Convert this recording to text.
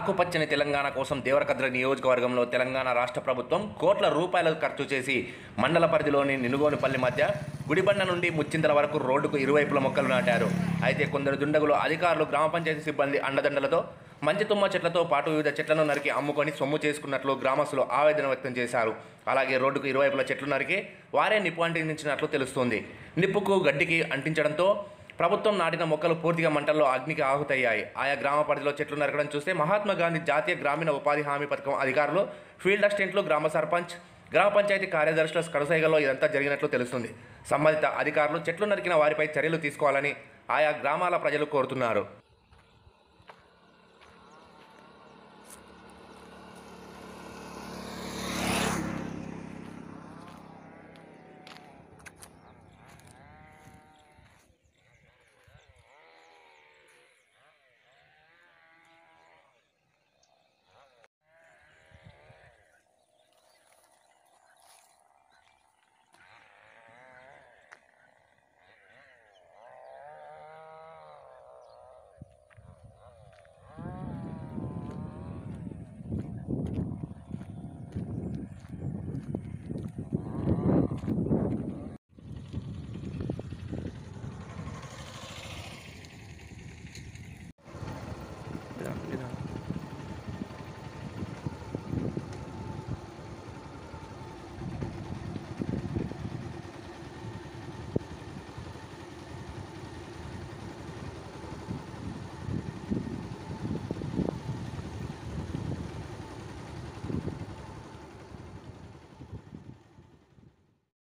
ఆకుపచ్చని తెలంగాణ కోసం దేవరకద్ర నియోజకవర్గంలో తెలంగాణ రాష్ట్ర ప్రభుత్వం కోట్ల రూపాయలు ఖర్చు చేసి మండల పరిధిలోని నినుగోనిపల్లి మధ్య గుడిబండ నుండి ముచ్చింతల వరకు రోడ్డుకు ఇరువైపుల మొక్కలు నాటారు. అయితే కొందరు దుండగులు అధికారులు గ్రామ పంచాయతీ సిబ్బంది అండదండలతో మంచి తుమ్మ చెట్లతో పాటు వివిధ చెట్లను నరికి అమ్ముకొని సొమ్ము చేసుకున్నట్లు గ్రామస్తులు ఆవేదన వ్యక్తం చేశారు. అలాగే రోడ్డుకు ఇరువైపుల చెట్లు నరికి వారే నిప్పు అంటించినట్లు తెలుస్తోంది. నిప్పుకు గడ్డికి అంటించడంతో ప్రభుత్వం నాటిన మొక్కలు పూర్తిగా మంటల్లో అగ్నికి ఆహుతయ్యాయి. ఆయా గ్రామ పరిధిలో చెట్లు నరకడం చూస్తే మహాత్మా గాంధీ జాతీయ గ్రామీణ ఉపాధి హామీ పథకం అధికారులు ఫీల్డ్ అసిస్టెంట్లు గ్రామ సర్పంచ్ గ్రామ పంచాయతీ కార్యదర్శుల కడసైగల్లో ఇదంతా జరిగినట్లు తెలుస్తుంది. సంబంధిత అధికారులు చెట్లు నరికిన వారిపై చర్యలు తీసుకోవాలని ఆయా గ్రామాల ప్రజలు కోరుతున్నారు.